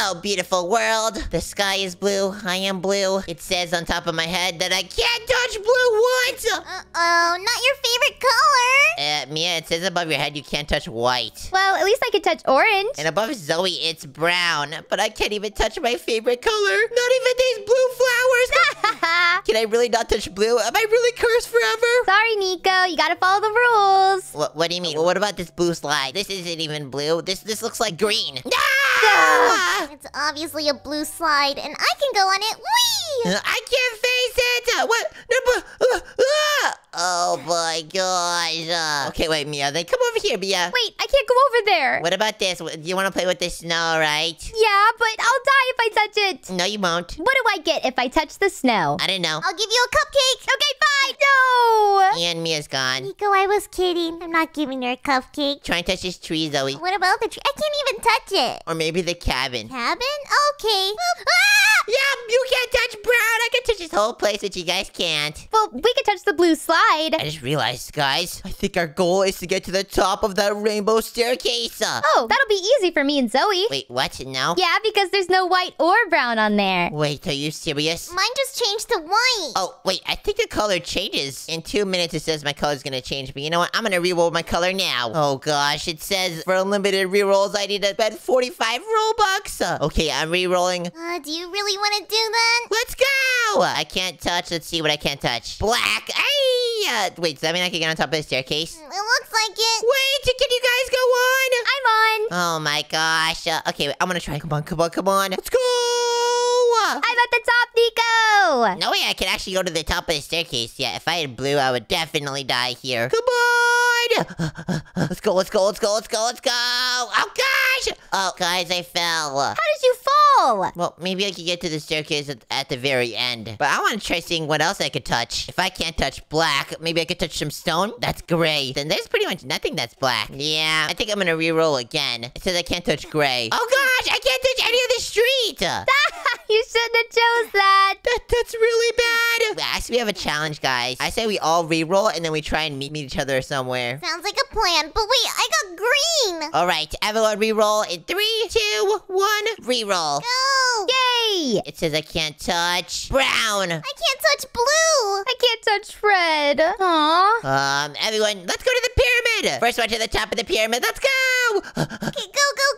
Hello, beautiful world. The sky is blue. I am blue. It says on top of my head that I can't touch blue once. Uh-oh, not your favorite color. Uh, Mia, it says above your head you can't touch white. Well, at least I could touch orange. And above Zoey, it's brown. But I can't even touch my favorite color. Not even these blue flowers. Can I really not touch blue? Am I really cursed forever? Sorry, Nico. You gotta follow the rules. What, what do you mean? Well, what about this blue slide? This isn't even blue. This this looks like green. No! It's obviously a blue slide, and I can go on it. Whee! I can't face it. Uh, What? Oh my gosh. Uh, okay, wait, Mia. Then come over here, Mia. Wait, I can't go over there. What about this? Do you want to play with the snow, right? Yeah, but I'll die if I touch it. No, you won't. What do I get if I touch the snow? I don't know. I'll give you a cupcake. Okay, fine. No. And Mia's gone. Nico, I was kidding. I'm not giving her a cupcake. Try and touch this tree, Zoey. What about the tree? I can't even touch it. Or maybe the cabin. Cabin? Okay. Ah! Yeah, you can't touch brown. I can touch this whole place, but you guys can't. Well, we can touch the blue slide. I just realized, guys, I think our goal is to get to the top of that rainbow staircase. Uh, Oh, that'll be easy for me and Zoey. Wait, what? No? Yeah, because there's no white or brown on there. Wait, are you serious? Mine just changed to white. Oh, wait, I think the color changes. In two minutes, it says my color's gonna change, but you know what? I'm gonna re-roll my color now. Oh, gosh, it says for unlimited re-rolls, I need to spend 45 Robux. Uh, okay, I'm rerolling. Uh, do you really want to do that? Let's go! I can't touch. Let's see what I can't touch. Black. Hey! Uh, wait, does that mean I can get on top of the staircase? It looks like it. Wait, can you guys go on? I'm on. Oh my gosh. Uh, okay, wait, I'm gonna try. Come on, come on, come on. Let's go! I'm at the top, Nico. No way I can actually go to the top of the staircase. Yeah, if I had blue, I would definitely die here. Come on! Let's go, let's go, let's go, let's go, let's go! Oh gosh! Oh, guys, I fell. How did you Well, maybe I could get to the staircase at, at the very end. But I want to try seeing what else I could touch. If I can't touch black, maybe I could touch some stone? That's gray. Then there's pretty much nothing that's black. Yeah, I think I'm gonna re-roll again. It says I can't touch gray. Oh gosh, I can't touch any of the street! you shouldn't have chose that. That, that's really bad. I say we have a challenge, guys. I say we all re-roll and then we try and meet, meet each other somewhere. Sounds like a plan. But wait, I got green. All right, everyone re-roll in three, two, one, re-roll. Go. Yay. It says I can't touch brown. I can't touch blue. I can't touch red. Aww. Um, everyone, let's go to the pyramid. First one to the top of the pyramid. Let's go. Okay, go, go,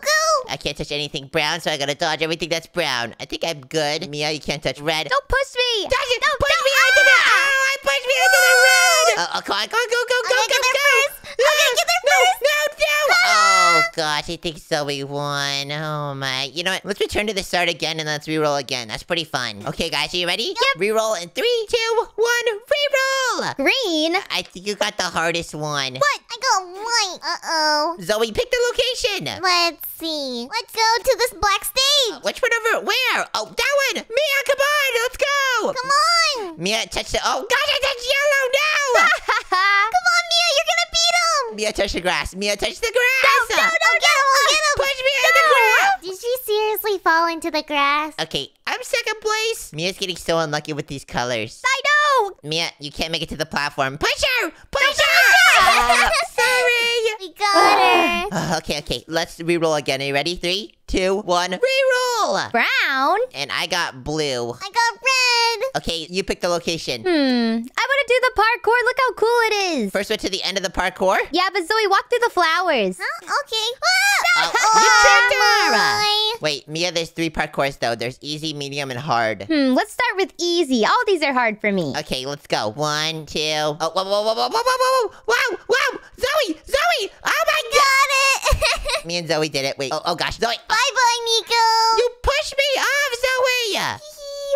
go. I can't touch anything brown, so I gotta dodge everything that's brown. I think I'm good. Mia, you can't touch red. Don't push me. It! No, push no, me into the. ah! Oh, I pushed me into the red. Oh, oh, come on, I'm go, go, get there go. first. I'm gonna get there no, first. No, no, Oh gosh, I think Zoey won. Oh my. You know what? Let's return to the start again and let's re-roll again. That's pretty fun. Okay, guys, are you ready? Yep. Re-roll in three, two, one, re-roll. Green. I think you got the hardest one. What? I got white. Uh-oh. Zoey, pick the location. Let's see. Let's go to this black stage. Which one over? Where? Oh, that one. Mia, come on, let's go. Come on. Mia, touch the. Oh gosh, I touched yellow. No. Come on, Mia. You're gonna beat him. Mia, touch the grass. Mia, touch the grass. No, no, I'll get him. Get him. Push me in the grass. Did she seriously fall into the grass? Okay, I'm second place. Mia's getting so unlucky with these colors. I know. Mia, you can't make it to the platform. Push her! Push her! Ah, sorry. We got her. Ah, okay, okay. Let's re-roll again. Are you ready? Three, two, one. Re-roll! Brown. And I got blue. I got red. Okay, you pick the location. Hmm to do the parkour. Look how cool it is. First one to the end of the parkour? Yeah, but Zoey, walk through the flowers. Huh? Okay. Ah! Oh, you tricked her! Wait, Mia, there's three parkours, though. There's easy, medium, and hard. Hmm, let's start with easy. All these are hard for me. Okay, let's go. One, two. Oh, whoa, whoa, whoa, whoa, whoa, whoa, whoa, wow, wow. Zoey, Zoey. Oh, my God. Got it. me and Zoey did it. Wait, oh, oh gosh, Zoey. Bye-bye, Nico. You pushed me off, Zoey.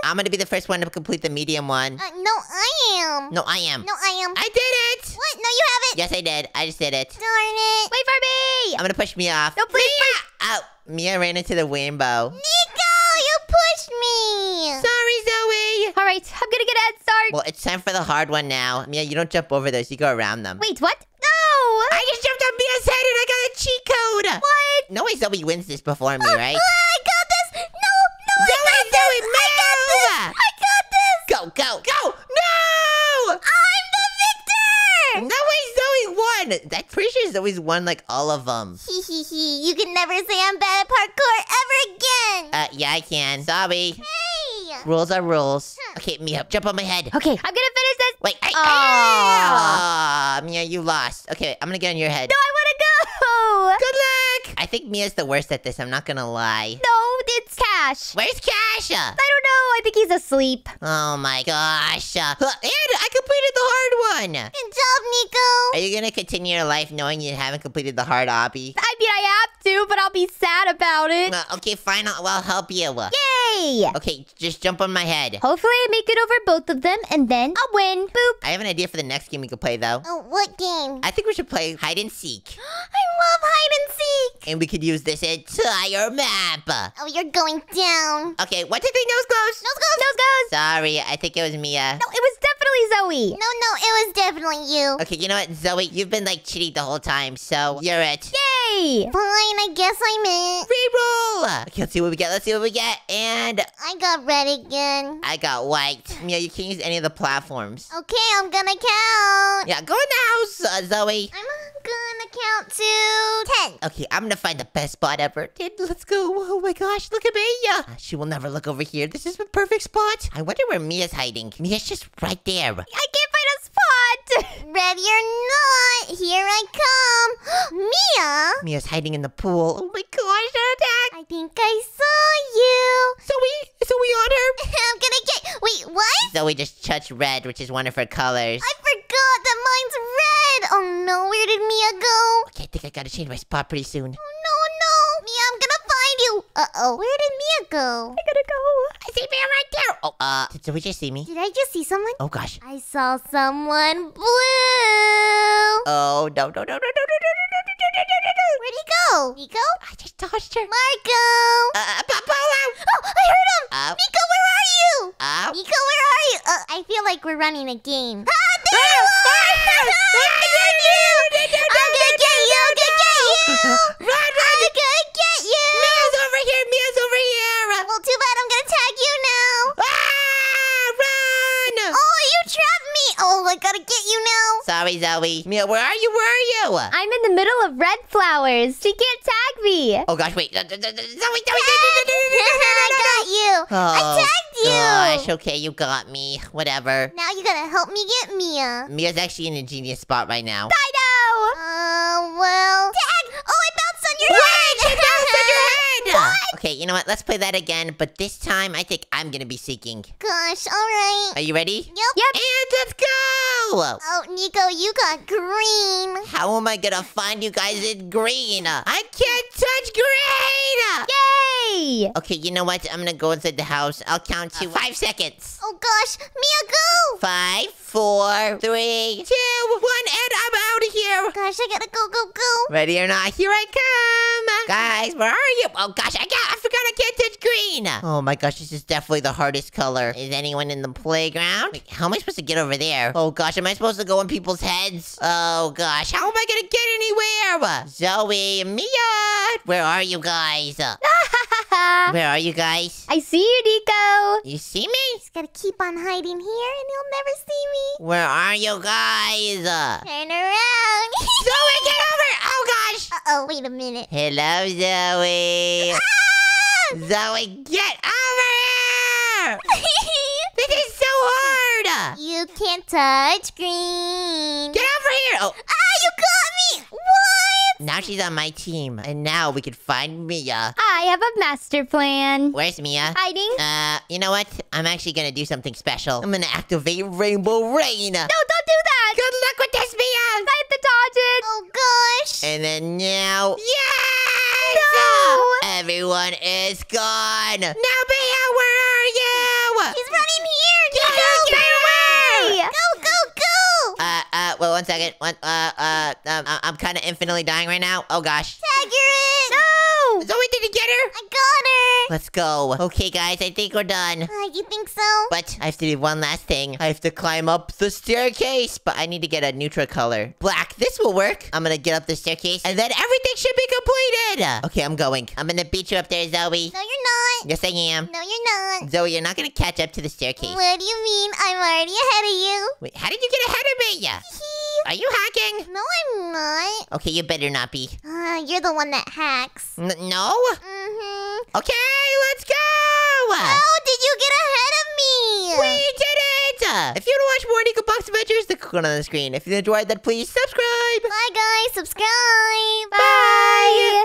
I'm going to be the first one to complete the medium one. Uh, no, am. No, I am. No, I am. I did it. What? No, you haven't. Yes, I did. I just did it. Darn it. Wait for me. I'm gonna push me off. No, please, Mia! Oh, Mia ran into the rainbow. Nico, you pushed me. Sorry, Zoey. All right, I'm gonna get a head start. Well, it's time for the hard one now. Mia, you don't jump over those. You go around them. Wait, what? No. I just jumped on Mia's head and I got a cheat code. What? No way Zoey wins this before me, right? Ah, I got this. No, no, Zoey, I got Zoey, this. I got this. I'm pretty won like all of them. Hee hee hee. You can never say I'm bad at parkour ever again. Uh, yeah, I can. Sorry. Hey! Rules are rules. Okay, Mia, jump on my head. Okay, I'm gonna finish this. Wait, hey, Aw. Aw, Mia, you lost. Okay, I'm gonna get on your head. No, I wanna go. Good luck! I think Mia's the worst at this, I'm not gonna lie. No, it's Cash. Where's Kasha? I don't know. I think he's asleep. Oh my gosh. Uh, and I completed the hard one! Job, Nico! Are you gonna continue your life knowing you haven't completed the hard obby? I mean, I have to, but I'll be sad about it. Uh, okay, fine, I'll, I'll help you. Yay! Okay, just jump on my head. Hopefully, I make it over both of them, and then I'll win. Boop. I have an idea for the next game we could play, though. Oh, what game? I think we should play hide and seek. I love hide and seek! And we could use this entire map. Oh, you're going down. Okay, what did they nose close? Nose goes! Nose goes. Sorry, I think it was Mia. No, it was definitely Zoey. No, no, it was definitely you. Okay, you know what, Zoey? You've been like cheating the whole time, so you're it. Yay! Fine, I guess I'm it. Reroll! Okay, let's see what we get. Let's see what we get. And I got red again. I got white. Yeah, you can't use any of the platforms. Okay, I'm gonna count. Yeah, go in the house, uh, Zoey. I'm gonna count to ten. Okay, I'm gonna find the best spot ever. Dude, let's go. Oh my gosh, look at me. Uh, she will never look over here. This is the perfect spot. I wonder where Mia's hiding. Mia's just right there. I can't find a spot. Ready or not, here I come. Mia, Mia's hiding in the pool. Oh my gosh, attack. I think I saw you. Zoey, is Zoey on her? I'm gonna get. Wait, what? Zoey just touched red, which is one of her colors. I forgot that mine's red. Oh no, where did Mia go? Okay, I think I gotta change my spot pretty soon. Oh no, no, Mia, I'm gonna find you. Uh oh, where did Mia go? I gotta go. I see Mia right there. Oh, uh, did Zoey just see me? Did I just see someone? Oh gosh. I saw someone blue. Oh no no no no no no no no no no no no! no! Where'd he go? Nico? I just touched her. Marco! Uh, Pa- Oh, I heard him! Uh, Nico, where are you? uh, Nico, where are you? Uh, I feel like we're running a game. Ah, there you are! I'm gonna get you! I'm gonna get you! I'm gonna get you! Run, run! I'm gonna get you! Mia's over here. Mia's over here. Well, too bad I'm gonna tag you now. Ah! Run! Oh, you trapped me! Oh, I gotta get you now. Sorry, Zoey. Mia, where are you? Where are you? I'm in the middle of red flowers. She can't tag me. Oh gosh, wait. Zoey, Zoey, Zoey, Zoey, I got you. I Oh, tagged you. Gosh, okay, you got me. Whatever. Now you gotta help me get Mia. Mia's actually in a genius spot right now. I know. Uh, well. Tag! Oh, I bounced on your Wait, head! she bounced on your head! Okay, you know what? Let's play that again, but this time I think I'm gonna be seeking. Gosh, alright. Are you ready? Yep. Yep. And let's go! Oh, Nico, you got green. How am I gonna find you guys in green? I can't touch green! Okay, you know what? I'm gonna go inside the house. I'll count to uh, five seconds. Oh gosh, Mia, go! Five, four, three, two, one, and I'm out of here. Gosh, I gotta go, go, go. Ready or not, here I come. Guys, where are you? Oh gosh, I got I forgot I can't touch green. Oh my gosh, this is definitely the hardest color. Is anyone in the playground? Wait, how am I supposed to get over there? Oh gosh, am I supposed to go in people's heads? Oh gosh, how am I gonna get anywhere? Zoey, Mia, where are you guys? Where are you guys? I see you, Nico. You see me? Just gotta keep on hiding here and you'll never see me. Where are you guys? Turn around. Zoey, get over! Oh gosh! Uh-oh, wait a minute. Hello, Zoey. Ah! Zoey, get over here! This is so hard! you can't touch green. Get over here! Oh, now she's on my team, and now we can find Mia. I have a master plan. Where's Mia? Hiding? Uh, you know what? I'm actually gonna do something special. I'm gonna activate Rainbow Rain. No, don't do that. Good luck with this, Mia! I have to dodge it. Oh gosh. And then now, yes! No! Everyone is gone. Now, Mia, where are you? She's running here. Get Nico, her, get get her! away. Go, go, go. Uh, uh, well, one second. One, uh, uh, um, I- I'm kind of infinitely dying right now. Oh gosh you're in. No. Zoey, did you get her? I got her. Let's go. Okay, guys, I think we're done. Uh, you think so? But I have to do one last thing. I have to climb up the staircase, but I need to get a neutral color. Black. This will work. I'm gonna get up the staircase, and then everything should be completed. Okay, I'm going. I'm gonna beat you up there, Zoey. No, you're not. Yes, I am. No, you're not. Zoey, you're not gonna catch up to the staircase. What do you mean? I'm already ahead of you. Wait, how did you get ahead of me? Are you hacking? No, I'm not. Okay, you better not be. Uh, you're the one that hacks. N- no? Mm-hmm. Okay, let's go! Oh, did you get ahead of me? We did it! If you want to watch more NicoBlox Adventures, click on the screen. If you enjoyed that, please subscribe! Bye, guys! Subscribe! Bye! Bye.